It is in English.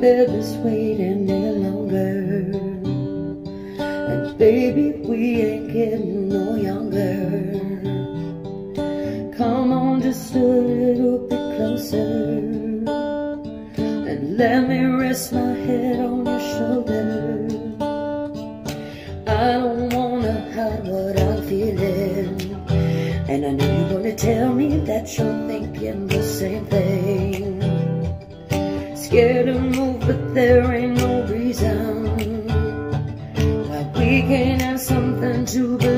bear this waiting any longer. And baby, we ain't getting no younger. Come on just a little bit closer. And let me rest my head on your shoulder. I don't wanna hide what I'm feeling. And I know you're gonna tell me that you're thinking the same thing scared to move, but there ain't no reason. Like we can't have something to believe.